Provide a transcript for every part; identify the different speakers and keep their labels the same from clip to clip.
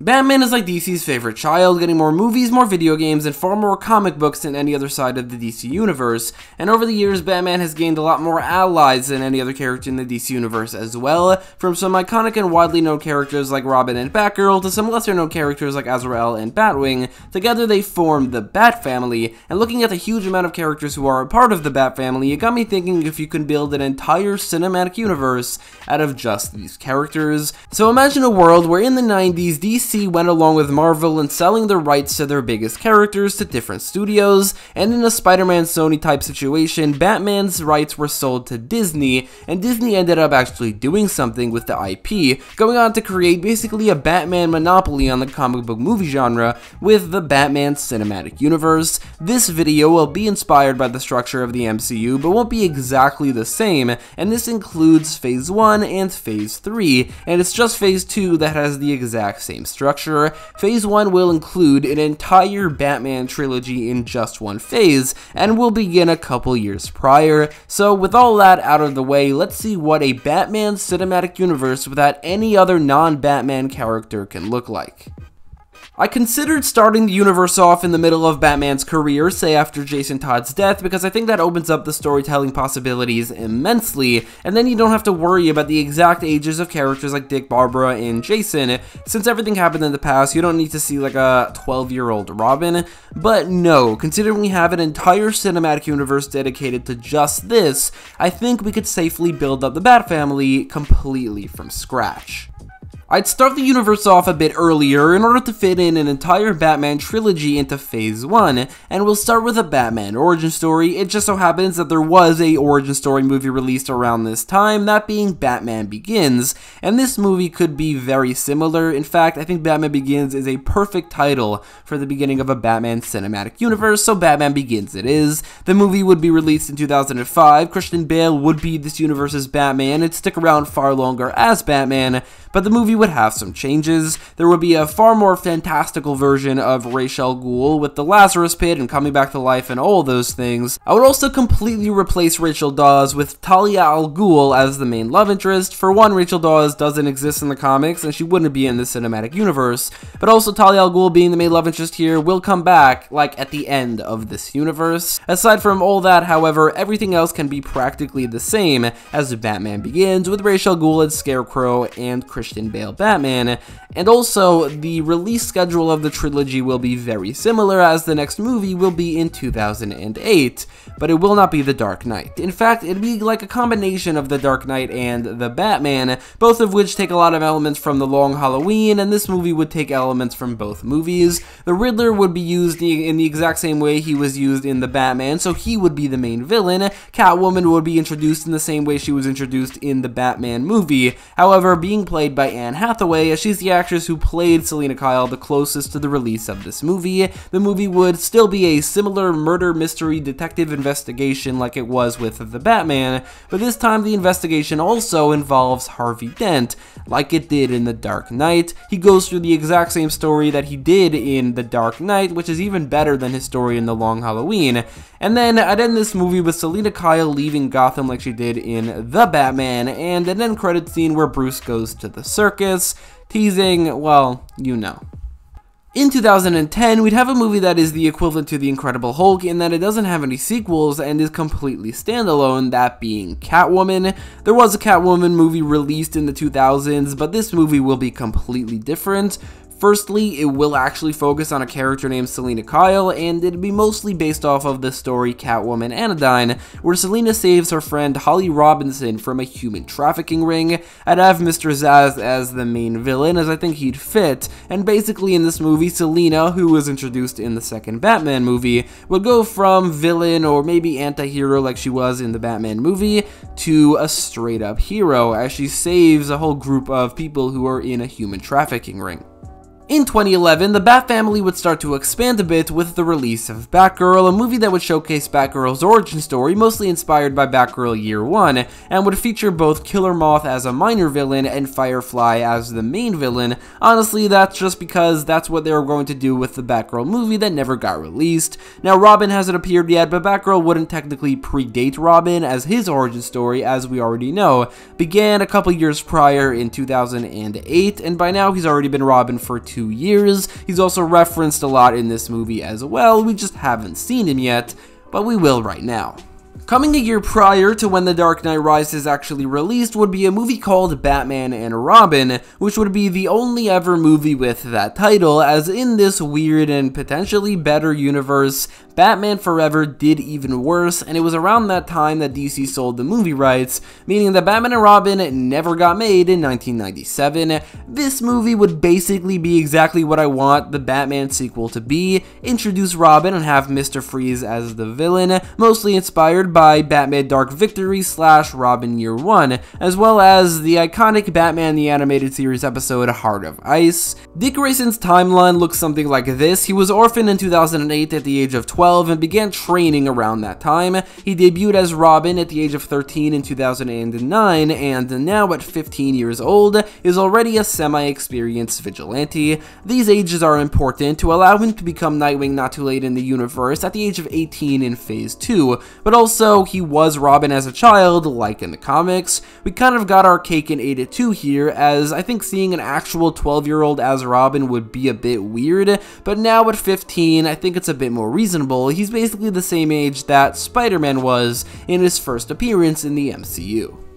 Speaker 1: Batman is like DC's favorite child, getting more movies, more video games, and far more comic books than any other side of the DC universe. And over the years, Batman has gained a lot more allies than any other character in the DC universe as well, from some iconic and widely known characters like Robin and Batgirl to some lesser known characters like Azrael and Batwing. Together they form the Bat Family, and looking at the huge amount of characters who are a part of the Bat Family, it got me thinking if you could build an entire cinematic universe out of just these characters. So imagine a world where in the 90s, DC DC went along with Marvel in selling the rights to their biggest characters to different studios, and in a Spider-Man Sony type situation, Batman's rights were sold to Disney, and Disney ended up actually doing something with the IP, going on to create basically a Batman monopoly on the comic book movie genre with the Batman Cinematic Universe. This video will be inspired by the structure of the MCU, but won't be exactly the same, and this includes Phase 1 and Phase 3, and it's just Phase 2 that has the exact same structure structure, Phase 1 will include an entire Batman trilogy in just one phase, and will begin a couple years prior. So with all that out of the way, let's see what a Batman cinematic universe without any other non-Batman character can look like. I considered starting the universe off in the middle of Batman's career, say after Jason Todd's death, because I think that opens up the storytelling possibilities immensely, and then you don't have to worry about the exact ages of characters like Dick, Barbara, and Jason. Since everything happened in the past, you don't need to see like a 12 year old Robin. But no, considering we have an entire cinematic universe dedicated to just this, I think we could safely build up the Bat family completely from scratch. I'd start the universe off a bit earlier in order to fit in an entire Batman trilogy into Phase 1, and we'll start with a Batman origin story. It just so happens that there was a origin story movie released around this time, that being Batman Begins, and this movie could be very similar. In fact, I think Batman Begins is a perfect title for the beginning of a Batman cinematic universe, so Batman Begins it is. The movie would be released in 2005, Christian Bale would be this universe's Batman, and stick around far longer as Batman, but the movie would have some changes. There would be a far more fantastical version of Ra's al Ghul with the Lazarus Pit and coming back to life and all those things. I would also completely replace Rachel Dawes with Talia al Ghul as the main love interest. For one, Rachel Dawes doesn't exist in the comics and she wouldn't be in the cinematic universe, but also Talia al Ghul being the main love interest here will come back, like, at the end of this universe. Aside from all that, however, everything else can be practically the same as Batman Begins with Ra's al Ghul as Scarecrow and Christian Bale Batman, and also the release schedule of the trilogy will be very similar as the next movie will be in 2008, but it will not be The Dark Knight. In fact, it'd be like a combination of The Dark Knight and The Batman, both of which take a lot of elements from The Long Halloween, and this movie would take elements from both movies. The Riddler would be used in the exact same way he was used in The Batman, so he would be the main villain. Catwoman would be introduced in the same way she was introduced in the Batman movie, however, being played by Anne Hathaway, as she's the actress who played Selina Kyle the closest to the release of this movie. The movie would still be a similar murder mystery detective investigation like it was with The Batman, but this time the investigation also involves Harvey Dent, like it did in The Dark Knight. He goes through the exact same story that he did in The Dark Knight, which is even better than his story in The Long Halloween. And then uh, I'd end this movie with Selina Kyle leaving Gotham like she did in The Batman, and an end credit scene where Bruce goes to the circus, teasing, well, you know. In 2010, we'd have a movie that is the equivalent to The Incredible Hulk in that it doesn't have any sequels and is completely standalone, that being Catwoman. There was a Catwoman movie released in the 2000s, but this movie will be completely different. Firstly, it will actually focus on a character named Selina Kyle, and it'll be mostly based off of the story Catwoman Anodyne, where Selina saves her friend Holly Robinson from a human trafficking ring. I'd have Mr. Zsasz as the main villain, as I think he'd fit, and basically in this movie, Selina, who was introduced in the second Batman movie, would go from villain or maybe anti-hero like she was in the Batman movie, to a straight-up hero, as she saves a whole group of people who are in a human trafficking ring. In 2011, the Bat family would start to expand a bit with the release of Batgirl, a movie that would showcase Batgirl's origin story, mostly inspired by Batgirl Year 1, and would feature both Killer Moth as a minor villain and Firefly as the main villain. Honestly, that's just because that's what they were going to do with the Batgirl movie that never got released. Now, Robin hasn't appeared yet, but Batgirl wouldn't technically predate Robin, as his origin story, as we already know, began a couple years prior in 2008, and by now he's already been Robin for two two years. He's also referenced a lot in this movie as well, we just haven't seen him yet, but we will right now. Coming a year prior to when The Dark Knight Rises actually released would be a movie called Batman and Robin, which would be the only ever movie with that title, as in this weird and potentially better universe, Batman Forever did even worse, and it was around that time that DC sold the movie rights, meaning that Batman and Robin never got made in 1997. This movie would basically be exactly what I want the Batman sequel to be, introduce Robin and have Mr. Freeze as the villain, mostly inspired by Batman Dark Victory slash Robin Year 1, as well as the iconic Batman the Animated Series episode Heart of Ice. Dick Grayson's timeline looks something like this. He was orphaned in 2008 at the age of 12 12 and began training around that time. He debuted as Robin at the age of 13 in 2009 and now at 15 years old is already a semi-experienced vigilante. These ages are important to allow him to become Nightwing not too late in the universe at the age of 18 in Phase 2, but also he was Robin as a child, like in the comics. We kind of got our cake and ate it too here, as I think seeing an actual 12 year old as Robin would be a bit weird, but now at 15 I think it's a bit more reasonable he's basically the same age that Spider-Man was in his first appearance in the MCU.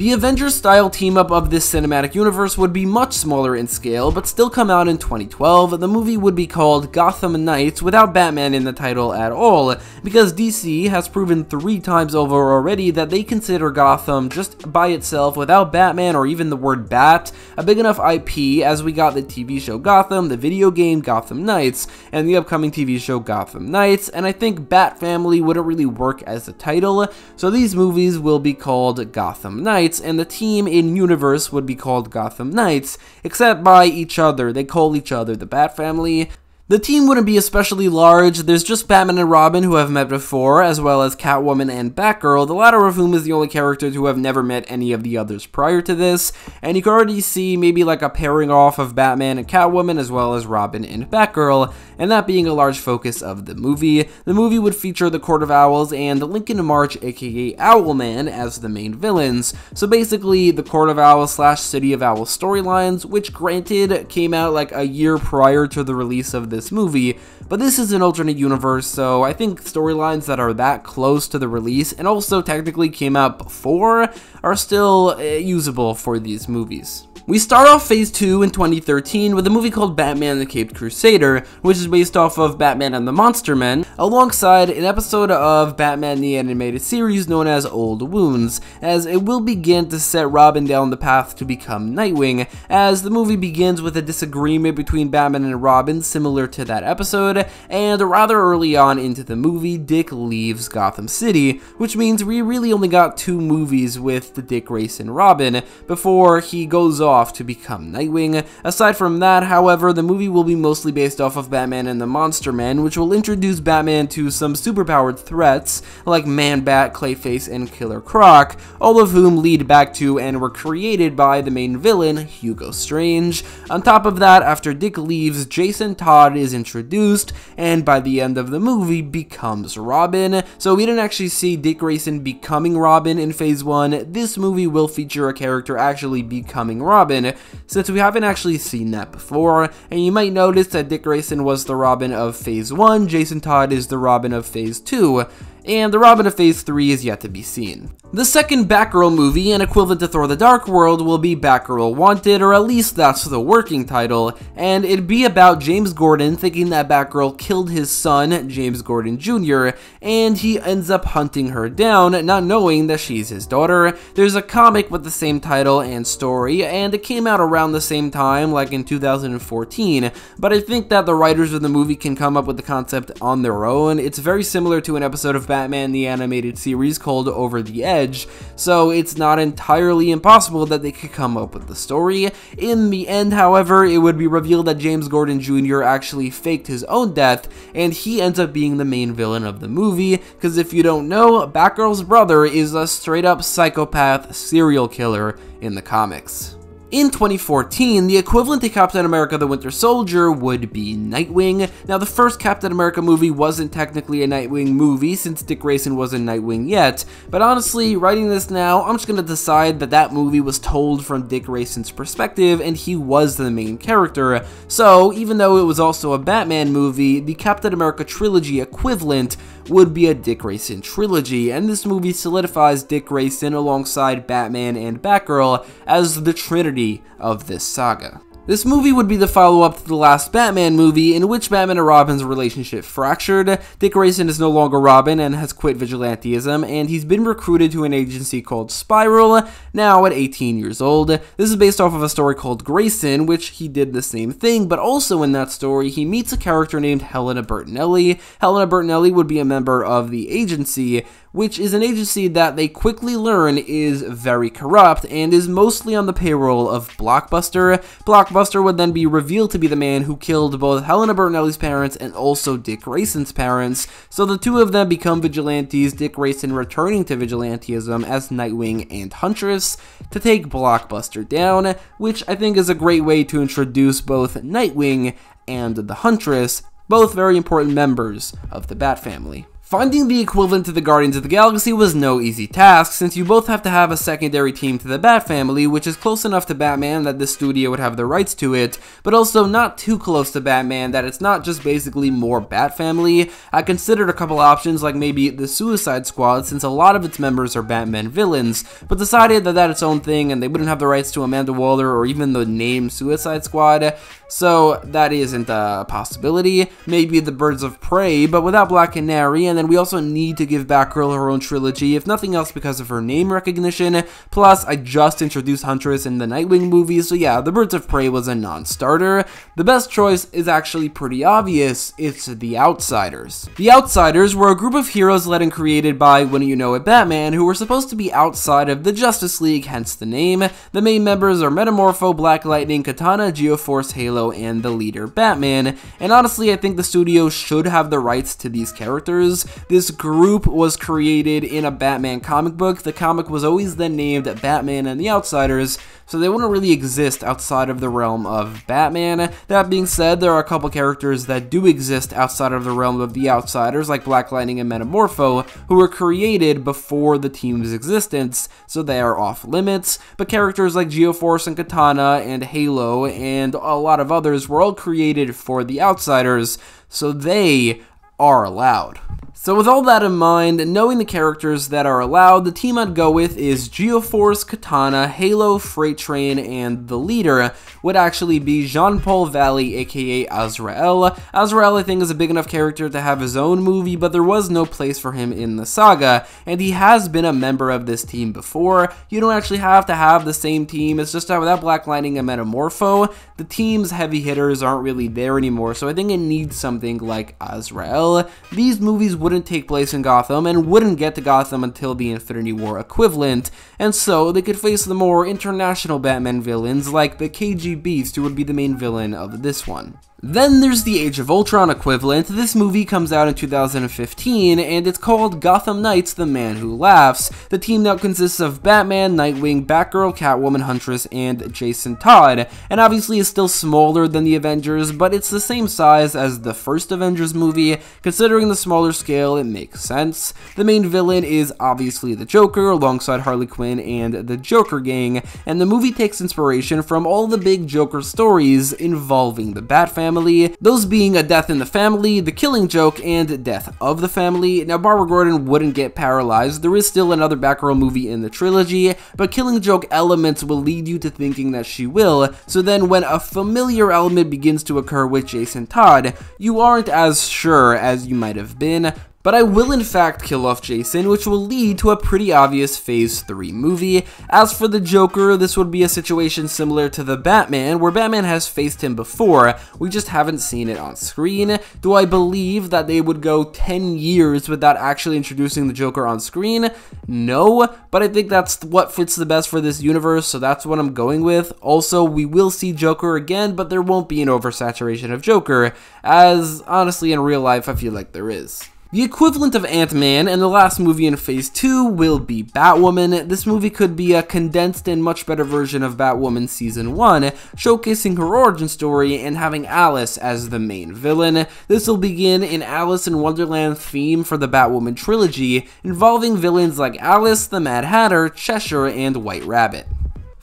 Speaker 1: The Avengers-style team-up of this cinematic universe would be much smaller in scale, but still come out in 2012. The movie would be called Gotham Knights without Batman in the title at all, because DC has proven three times over already that they consider Gotham just by itself without Batman or even the word Bat a big enough IP as we got the TV show Gotham, the video game Gotham Knights, and the upcoming TV show Gotham Knights, and I think Bat Family wouldn't really work as a title, so these movies will be called Gotham Knights Knights, and the team in universe would be called Gotham Knights, except by each other. They call each other the Bat Family, the team wouldn't be especially large, there's just Batman and Robin who have met before, as well as Catwoman and Batgirl, the latter of whom is the only character to have never met any of the others prior to this, and you can already see maybe like a pairing off of Batman and Catwoman as well as Robin and Batgirl, and that being a large focus of the movie. The movie would feature the Court of Owls and Lincoln March aka Owlman as the main villains, so basically the Court of Owls slash City of Owls storylines, which granted came out like a year prior to the release of this this movie, but this is an alternate universe, so I think storylines that are that close to the release and also technically came out before are still uh, usable for these movies. We start off Phase 2 in 2013 with a movie called Batman the Caped Crusader, which is based off of Batman and the Monster Men, alongside an episode of Batman the Animated Series known as Old Wounds, as it will begin to set Robin down the path to become Nightwing, as the movie begins with a disagreement between Batman and Robin similar to that episode, and rather early on into the movie, Dick leaves Gotham City, which means we really only got two movies with the Dick Grayson Robin before he goes off off to become Nightwing. Aside from that, however, the movie will be mostly based off of Batman and the Monster Man, which will introduce Batman to some superpowered threats like Man-Bat, Clayface, and Killer Croc, all of whom lead back to and were created by the main villain, Hugo Strange. On top of that, after Dick leaves, Jason Todd is introduced, and by the end of the movie becomes Robin. So we didn't actually see Dick Grayson becoming Robin in Phase 1. This movie will feature a character actually becoming Robin, Robin, since we haven't actually seen that before, and you might notice that Dick Grayson was the Robin of Phase 1, Jason Todd is the Robin of Phase 2, and the Robin of Phase 3 is yet to be seen. The second Batgirl movie, an equivalent to Thor the Dark World, will be Batgirl Wanted, or at least that's the working title, and it'd be about James Gordon thinking that Batgirl killed his son, James Gordon Jr., and he ends up hunting her down, not knowing that she's his daughter. There's a comic with the same title and story, and it came out around the same time, like in 2014, but I think that the writers of the movie can come up with the concept on their own. It's very similar to an episode of Batman the Animated Series called Over the Edge, so it's not entirely impossible that they could come up with the story. In the end, however, it would be revealed that James Gordon Jr. actually faked his own death, and he ends up being the main villain of the movie, because if you don't know, Batgirl's brother is a straight up psychopath serial killer in the comics. In 2014, the equivalent to Captain America the Winter Soldier would be Nightwing. Now, the first Captain America movie wasn't technically a Nightwing movie since Dick Grayson wasn't Nightwing yet, but honestly, writing this now, I'm just gonna decide that that movie was told from Dick Grayson's perspective and he was the main character. So, even though it was also a Batman movie, the Captain America trilogy equivalent would be a Dick Grayson trilogy, and this movie solidifies Dick Grayson alongside Batman and Batgirl as the trinity of this saga. This movie would be the follow-up to the last Batman movie, in which Batman and Robin's relationship fractured. Dick Grayson is no longer Robin and has quit vigilantism, and he's been recruited to an agency called Spyral, now at 18 years old. This is based off of a story called Grayson, which he did the same thing, but also in that story, he meets a character named Helena Bertinelli. Helena Bertinelli would be a member of the agency, which is an agency that they quickly learn is very corrupt and is mostly on the payroll of Blockbuster. Blockbuster would then be revealed to be the man who killed both Helena Bertinelli's parents and also Dick Grayson's parents, so the two of them become vigilantes, Dick Grayson returning to vigilantism as Nightwing and Huntress to take Blockbuster down, which I think is a great way to introduce both Nightwing and the Huntress, both very important members of the Bat family. Finding the equivalent to the Guardians of the Galaxy was no easy task, since you both have to have a secondary team to the Bat family, which is close enough to Batman that the studio would have the rights to it, but also not too close to Batman that it's not just basically more Bat family. I considered a couple options like maybe the Suicide Squad, since a lot of its members are Batman villains, but decided that that's its own thing and they wouldn't have the rights to Amanda Waller or even the name Suicide Squad, so that isn't a possibility. Maybe the Birds of Prey, but without Black Canary and then we also need to give Batgirl her own trilogy, if nothing else because of her name recognition. Plus, I just introduced Huntress in the Nightwing movie, so yeah, the Birds of Prey was a non-starter. The best choice is actually pretty obvious, it's The Outsiders. The Outsiders were a group of heroes led and created by, when you know it, Batman, who were supposed to be outside of the Justice League, hence the name. The main members are Metamorpho, Black Lightning, Katana, Geoforce, Halo, and the leader, Batman. And honestly, I think the studio should have the rights to these characters. This group was created in a Batman comic book. The comic was always then named Batman and the Outsiders, so they wouldn't really exist outside of the realm of Batman. That being said, there are a couple characters that do exist outside of the realm of the Outsiders, like Black Lightning and Metamorpho, who were created before the team's existence, so they are off limits. But characters like Geoforce and Katana and Halo and a lot of others were all created for the Outsiders, so they are allowed. So with all that in mind, knowing the characters that are allowed, the team I'd go with is Geoforce, Katana, Halo, Freight Train, and the leader would actually be Jean-Paul Valley, aka Azrael. Azrael, I think, is a big enough character to have his own movie, but there was no place for him in the saga, and he has been a member of this team before. You don't actually have to have the same team, it's just that without Black Lightning and Metamorpho, the team's heavy hitters aren't really there anymore, so I think it needs something like Azrael. These movies would wouldn't take place in Gotham and wouldn't get to Gotham until the Infinity War equivalent, and so they could face the more international Batman villains like the KGBeast who would be the main villain of this one. Then there's the Age of Ultron equivalent. This movie comes out in 2015, and it's called Gotham Knights The Man Who Laughs. The team now consists of Batman, Nightwing, Batgirl, Catwoman, Huntress, and Jason Todd, and obviously is still smaller than the Avengers, but it's the same size as the first Avengers movie. Considering the smaller scale, it makes sense. The main villain is obviously the Joker, alongside Harley Quinn and the Joker Gang, and the movie takes inspiration from all the big Joker stories involving the Bat family family, those being A Death in the Family, The Killing Joke, and Death of the Family. Now, Barbara Gordon wouldn't get paralyzed. There is still another Batgirl movie in the trilogy, but Killing Joke elements will lead you to thinking that she will, so then when a familiar element begins to occur with Jason Todd, you aren't as sure as you might have been, but I will in fact kill off Jason, which will lead to a pretty obvious Phase 3 movie. As for the Joker, this would be a situation similar to the Batman, where Batman has faced him before, we just haven't seen it on screen. Do I believe that they would go 10 years without actually introducing the Joker on screen? No, but I think that's what fits the best for this universe, so that's what I'm going with. Also, we will see Joker again, but there won't be an oversaturation of Joker, as honestly in real life I feel like there is. The equivalent of Ant-Man and the last movie in Phase 2 will be Batwoman. This movie could be a condensed and much better version of Batwoman Season 1, showcasing her origin story and having Alice as the main villain. This will begin an Alice in Wonderland theme for the Batwoman trilogy, involving villains like Alice, the Mad Hatter, Cheshire, and White Rabbit.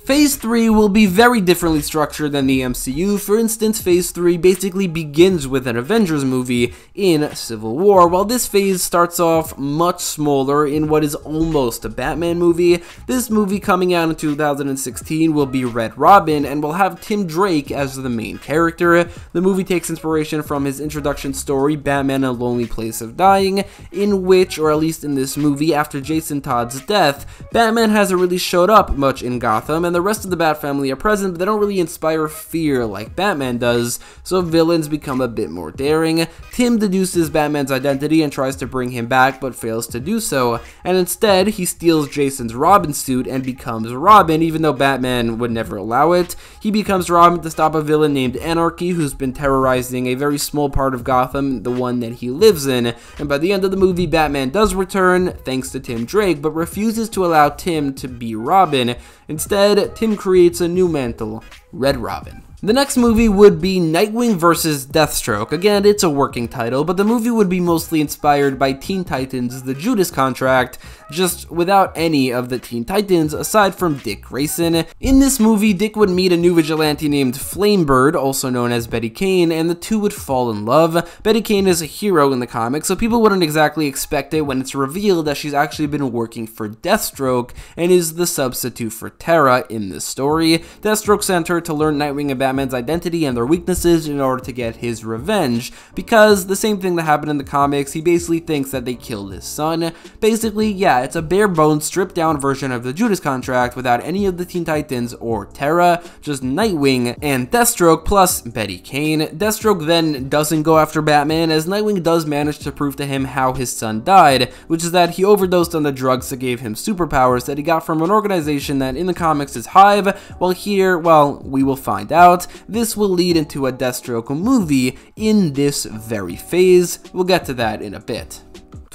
Speaker 1: Phase 3 will be very differently structured than the MCU. For instance, Phase 3 basically begins with an Avengers movie in Civil War, while this phase starts off much smaller in what is almost a Batman movie. This movie coming out in 2016 will be Red Robin and will have Tim Drake as the main character. The movie takes inspiration from his introduction story, Batman A Lonely Place of Dying, in which, or at least in this movie, after Jason Todd's death, Batman hasn't really showed up much in Gotham and the rest of the Bat family are present, but they don't really inspire fear like Batman does, so villains become a bit more daring. Tim deduces Batman's identity and tries to bring him back, but fails to do so, and instead, he steals Jason's Robin suit and becomes Robin, even though Batman would never allow it. He becomes Robin to stop a villain named Anarchy, who's been terrorizing a very small part of Gotham, the one that he lives in, and by the end of the movie, Batman does return, thanks to Tim Drake, but refuses to allow Tim to be Robin. Instead, Tim creates a new mantle, Red Robin. The next movie would be Nightwing vs. Deathstroke. Again, it's a working title, but the movie would be mostly inspired by Teen Titans The Judas Contract, just without any of the Teen Titans aside from Dick Grayson. In this movie, Dick would meet a new vigilante named Flamebird, also known as Betty Kane, and the two would fall in love. Betty Kane is a hero in the comics, so people wouldn't exactly expect it when it's revealed that she's actually been working for Deathstroke and is the substitute for Terra in this story. Deathstroke sent her to learn Nightwing about Batman's identity and their weaknesses in order to get his revenge, because the same thing that happened in the comics, he basically thinks that they killed his son. Basically, yeah, it's a bare bones, stripped down version of the Judas contract without any of the Teen Titans or Terra, just Nightwing and Deathstroke plus Betty Kane. Deathstroke then doesn't go after Batman, as Nightwing does manage to prove to him how his son died, which is that he overdosed on the drugs that gave him superpowers that he got from an organization that in the comics is Hive, while here, well, we will find out out, this will lead into a Deathstroke movie in this very phase. We'll get to that in a bit.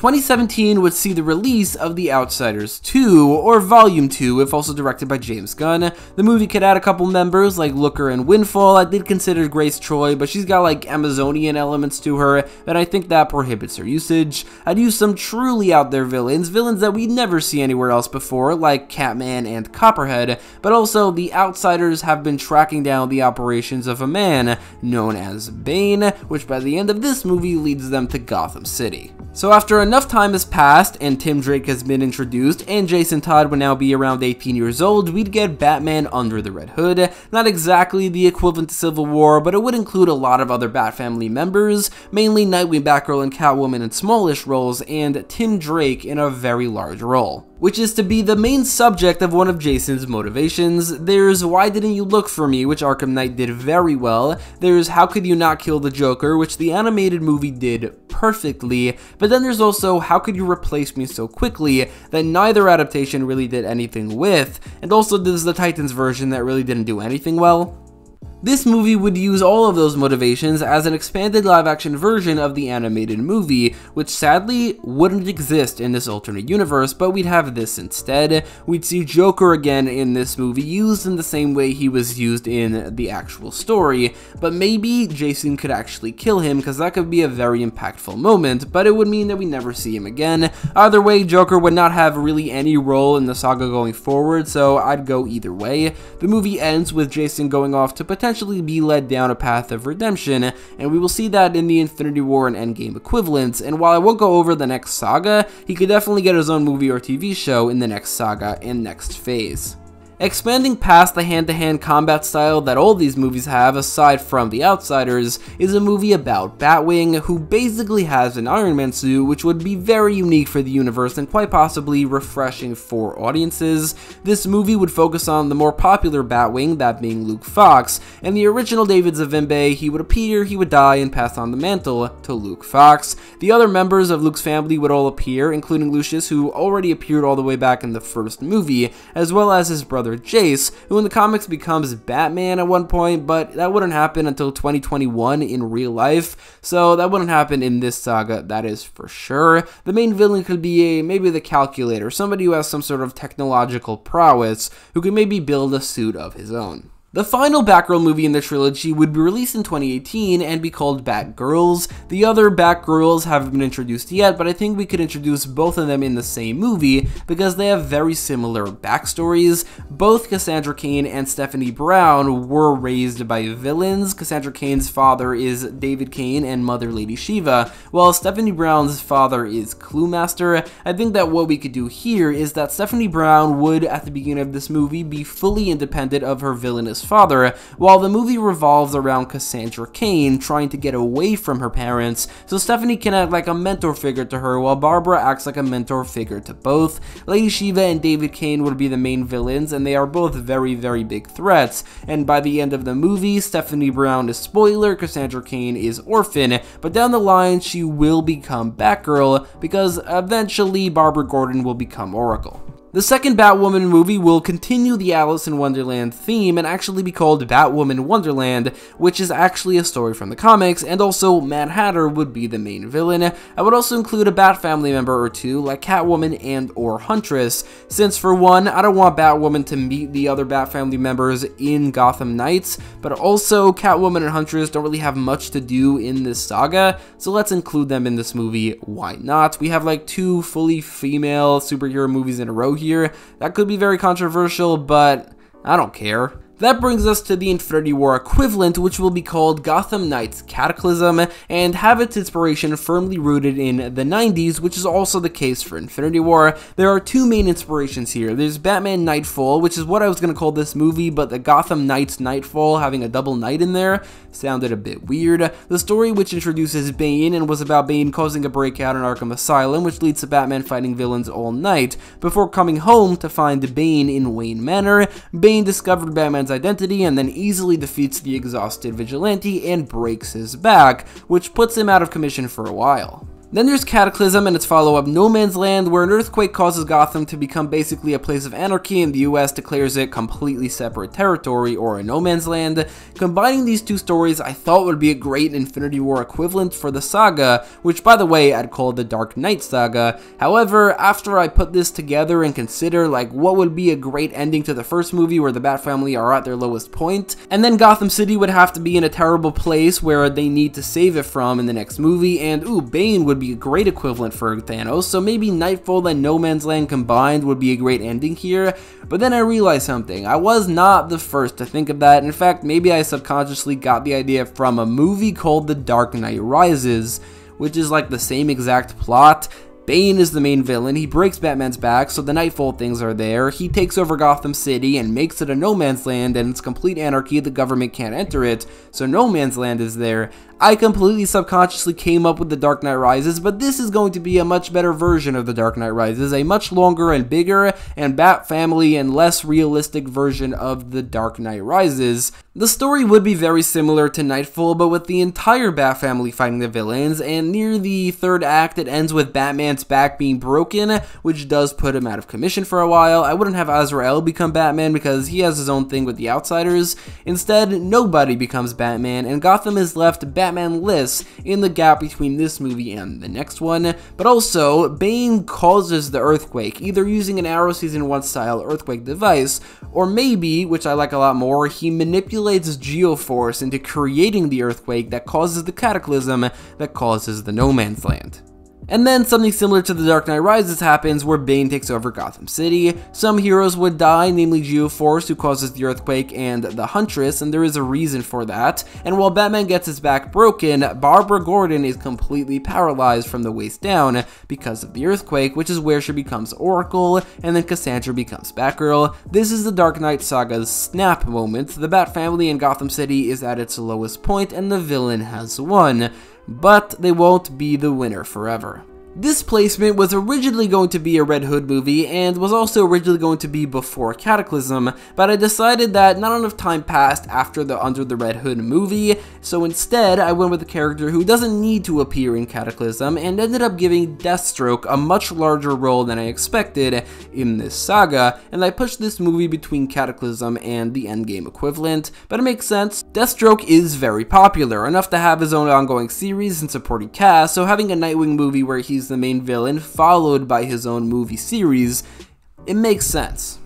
Speaker 1: 2017 would see the release of The Outsiders 2, or Volume 2, if also directed by James Gunn. The movie could add a couple members like Looker and Windfall. I did consider Grace Choi, but she's got like Amazonian elements to her, and I think that prohibits her usage. I'd use some truly out there villains, villains that we never see anywhere else before, like Catman and Copperhead, but also the Outsiders have been tracking down the operations of a man known as Bane, which by the end of this movie leads them to Gotham City. So after enough time has passed and Tim Drake has been introduced and Jason Todd would now be around 18 years old, we'd get Batman under the Red Hood. Not exactly the equivalent to Civil War, but it would include a lot of other Bat family members, mainly Nightwing, Batgirl, and Catwoman in smallish roles, and Tim Drake in a very large role which is to be the main subject of one of Jason's motivations. There's Why Didn't You Look For Me, which Arkham Knight did very well. There's How Could You Not Kill the Joker, which the animated movie did perfectly. But then there's also How Could You Replace Me So Quickly, that neither adaptation really did anything with. And also there's the Titans version that really didn't do anything well. This movie would use all of those motivations as an expanded live action version of the animated movie, which sadly wouldn't exist in this alternate universe, but we'd have this instead. We'd see Joker again in this movie used in the same way he was used in the actual story, but maybe Jason could actually kill him because that could be a very impactful moment, but it would mean that we never see him again. Either way, Joker would not have really any role in the saga going forward, so I'd go either way. The movie ends with Jason going off to potentially potentially be led down a path of redemption, and we will see that in the Infinity War and Endgame equivalents, and while I won't go over the next saga, he could definitely get his own movie or TV show in the next saga and next phase. Expanding past the hand-to-hand -hand combat style that all these movies have aside from The Outsiders is a movie about Batwing who basically has an Iron Man suit which would be very unique for the universe and quite possibly refreshing for audiences. This movie would focus on the more popular Batwing, that being Luke Fox, and the original David Zavimbe, he would appear, he would die, and pass on the mantle to Luke Fox. The other members of Luke's family would all appear, including Lucius who already appeared all the way back in the first movie, as well as his brother Killer Jace, who in the comics becomes Batman at one point, but that wouldn't happen until 2021 in real life, so that wouldn't happen in this saga, that is for sure. The main villain could be a maybe the Calculator, somebody who has some sort of technological prowess, who could maybe build a suit of his own. The final Batgirl movie in the trilogy would be released in 2018 and be called Batgirls. The other Batgirls haven't been introduced yet, but I think we could introduce both of them in the same movie because they have very similar backstories. Both Cassandra Cain and Stephanie Brown were raised by villains. Cassandra Cain's father is David Cain and mother Lady Shiva, while Stephanie Brown's father is Cluemaster. I think that what we could do here is that Stephanie Brown would, at the beginning of this movie, be fully independent of her villainous father, while the movie revolves around Cassandra Cain trying to get away from her parents, so Stephanie can act like a mentor figure to her, while Barbara acts like a mentor figure to both. Lady Shiva and David Cain would be the main villains, and they are both very, very big threats, and by the end of the movie, Stephanie Brown is spoiler, Cassandra Cain is orphan, but down the line, she will become Batgirl, because eventually Barbara Gordon will become Oracle. The second Batwoman movie will continue the Alice in Wonderland theme and actually be called Batwoman Wonderland, which is actually a story from the comics, and also Mad Hatter would be the main villain. I would also include a Bat family member or two, like Catwoman and or Huntress, since for one, I don't want Batwoman to meet the other Bat family members in Gotham Knights, but also Catwoman and Huntress don't really have much to do in this saga, so let's include them in this movie, why not? We have like two fully female superhero movies in a row here. That could be very controversial, but I don't care. That brings us to the Infinity War equivalent, which will be called Gotham Knights Cataclysm, and have its inspiration firmly rooted in the 90s, which is also the case for Infinity War. There are two main inspirations here. There's Batman Nightfall, which is what I was going to call this movie, but the Gotham Knights Nightfall having a double night in there sounded a bit weird. The story which introduces Bane and was about Bane causing a breakout in Arkham Asylum, which leads to Batman fighting villains all night, before coming home to find Bane in Wayne Manor. Bane discovered Batman's identity and then easily defeats the exhausted vigilante and breaks his back, which puts him out of commission for a while. Then there's Cataclysm and its follow-up No Man's Land, where an earthquake causes Gotham to become basically a place of anarchy and the US declares it completely separate territory or a no man's land. Combining these two stories I thought would be a great Infinity War equivalent for the saga, which by the way I'd call the Dark Knight saga. However, after I put this together and consider like what would be a great ending to the first movie where the Bat family are at their lowest point, and then Gotham City would have to be in a terrible place where they need to save it from in the next movie, and ooh, Bane would be a great equivalent for Thanos, so maybe Nightfall and No Man's Land combined would be a great ending here, but then I realized something. I was not the first to think of that. In fact, maybe I subconsciously got the idea from a movie called The Dark Knight Rises, which is like the same exact plot, Bane is the main villain, he breaks Batman's back, so the Nightfall things are there, he takes over Gotham City and makes it a no man's land and it's complete anarchy, the government can't enter it, so no man's land is there. I completely subconsciously came up with The Dark Knight Rises, but this is going to be a much better version of The Dark Knight Rises, a much longer and bigger and Bat Family and less realistic version of The Dark Knight Rises. The story would be very similar to Nightfall, but with the entire Bat Family fighting the villains, and near the third act it ends with Batman's back being broken, which does put him out of commission for a while. I wouldn't have Azrael become Batman because he has his own thing with the Outsiders. Instead, nobody becomes Batman, and Gotham is left Batman Batman-less in the gap between this movie and the next one, but also Bane causes the earthquake, either using an Arrow Season 1 style earthquake device, or maybe, which I like a lot more, he manipulates Geoforce into creating the earthquake that causes the cataclysm that causes the No Man's Land. And then something similar to The Dark Knight Rises happens where Bane takes over Gotham City. Some heroes would die, namely Geoforce who causes the earthquake and the Huntress, and there is a reason for that. And while Batman gets his back broken, Barbara Gordon is completely paralyzed from the waist down because of the earthquake, which is where she becomes Oracle, and then Cassandra becomes Batgirl. This is the Dark Knight Saga's snap moment. The Bat family in Gotham City is at its lowest point and the villain has won but they won't be the winner forever. This placement was originally going to be a Red Hood movie and was also originally going to be before Cataclysm, but I decided that not enough time passed after the Under the Red Hood movie, so instead I went with a character who doesn't need to appear in Cataclysm and ended up giving Deathstroke a much larger role than I expected in this saga, and I pushed this movie between Cataclysm and the Endgame equivalent, but it makes sense. Deathstroke is very popular, enough to have his own ongoing series and supporting cast, so having a Nightwing movie where he's the main villain, followed by his own movie series, it makes sense.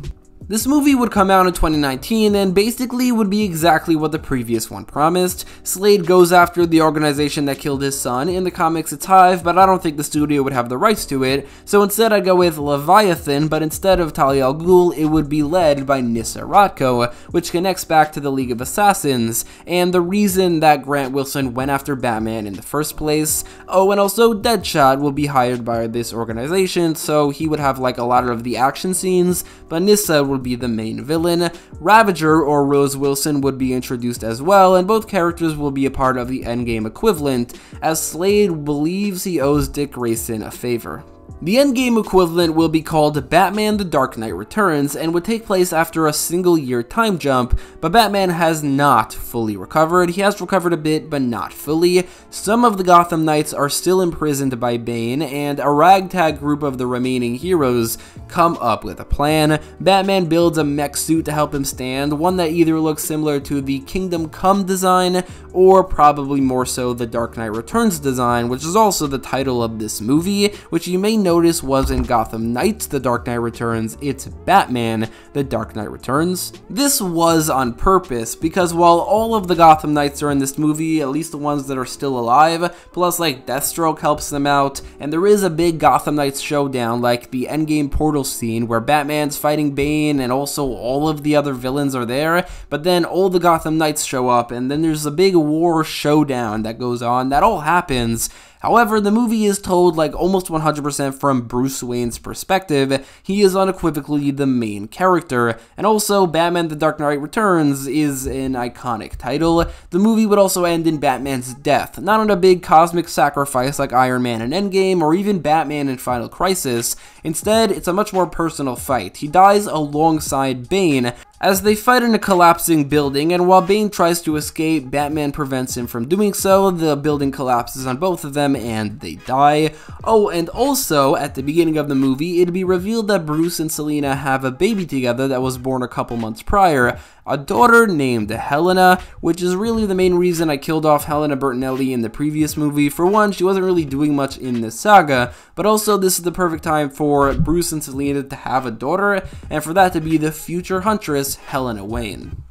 Speaker 1: This movie would come out in 2019 and basically would be exactly what the previous one promised. Slade goes after the organization that killed his son. In the comics it's Hive, but I don't think the studio would have the rights to it, so instead I go with Leviathan, but instead of Talia al Ghul, it would be led by Nyssa Raatko, which connects back to the League of Assassins, and the reason that Grant Wilson went after Batman in the first place. Oh, and also Deadshot will be hired by this organization, so he would have like a lot of the action scenes, but Nyssa would be the main villain. Ravager or Rose Wilson would be introduced as well, and both characters will be a part of the endgame equivalent, as Slade believes he owes Dick Grayson a favor. The endgame equivalent will be called Batman The Dark Knight Returns and would take place after a single year time jump, but Batman has not fully recovered. He has recovered a bit, but not fully. Some of the Gotham Knights are still imprisoned by Bane, and a ragtag group of the remaining heroes come up with a plan. Batman builds a mech suit to help him stand, one that either looks similar to the Kingdom Come design, or probably more so the Dark Knight Returns design, which is also the title of this movie, which you may notice was in Gotham Knights The Dark Knight Returns, it's Batman The Dark Knight Returns. This was on purpose because while all of the Gotham Knights are in this movie, at least the ones that are still alive, plus like Deathstroke helps them out, and there is a big Gotham Knights showdown like the Endgame portal scene where Batman's fighting Bane and also all of the other villains are there, but then all the Gotham Knights show up and then there's a big war showdown that goes on. That all happens However, the movie is told like almost 100% from Bruce Wayne's perspective. He is unequivocally the main character, and also Batman The Dark Knight Returns is an iconic title. The movie would also end in Batman's death, not on a big cosmic sacrifice like Iron Man in Endgame or even Batman in Final Crisis. Instead, it's a much more personal fight. He dies alongside Bane, as they fight in a collapsing building, and while Bane tries to escape, Batman prevents him from doing so, the building collapses on both of them and they die. Oh, and also, at the beginning of the movie, it'd be revealed that Bruce and Selina have a baby together that was born a couple months prior, a daughter named Helena, which is really the main reason I killed off Helena Bertinelli in the previous movie. For one, she wasn't really doing much in this saga, but also this is the perfect time for Bruce and Selina to have a daughter, and for that to be the future Huntress, Helena Wayne.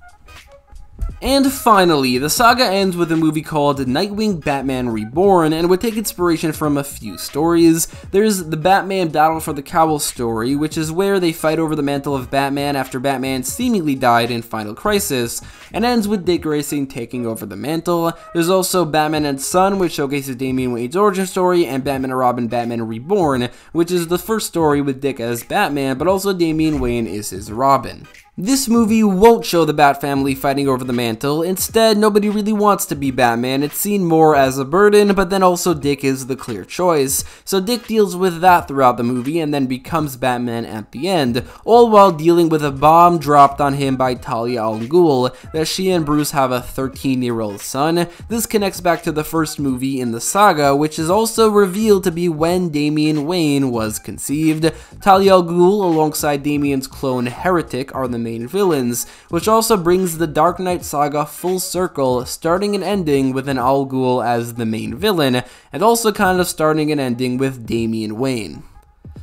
Speaker 1: And finally, the saga ends with a movie called Nightwing Batman Reborn, and would take inspiration from a few stories. There's the Batman Battle for the Cowl story, which is where they fight over the mantle of Batman after Batman seemingly died in Final Crisis, and ends with Dick Grayson taking over the mantle. There's also Batman and Son, which showcases Damian Wayne's origin story, and Batman and Robin Batman Reborn, which is the first story with Dick as Batman, but also Damian Wayne is his Robin. This movie won't show the Bat family fighting over the mantle, instead nobody really wants to be Batman, it's seen more as a burden, but then also Dick is the clear choice, so Dick deals with that throughout the movie and then becomes Batman at the end, all while dealing with a bomb dropped on him by Talia al Ghul, that she and Bruce have a 13 year old son. This connects back to the first movie in the saga, which is also revealed to be when Damian Wayne was conceived. Talia al Ghul alongside Damian's clone Heretic are the main villains, which also brings the Dark Knight saga full circle, starting and ending with an Al Ghul as the main villain, and also kind of starting and ending with Damian Wayne.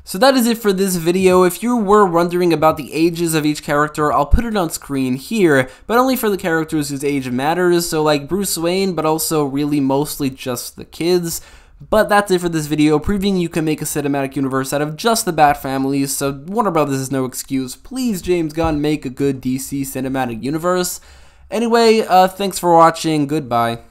Speaker 1: So that is it for this video. If you were wondering about the ages of each character, I'll put it on screen here, but only for the characters whose age matters, so like Bruce Wayne, but also really mostly just the kids. But that's it for this video, proving you can make a cinematic universe out of just the Bat families, so Warner Brothers is no excuse. Please, James Gunn, make a good DC cinematic universe. Anyway, uh, thanks for watching, goodbye.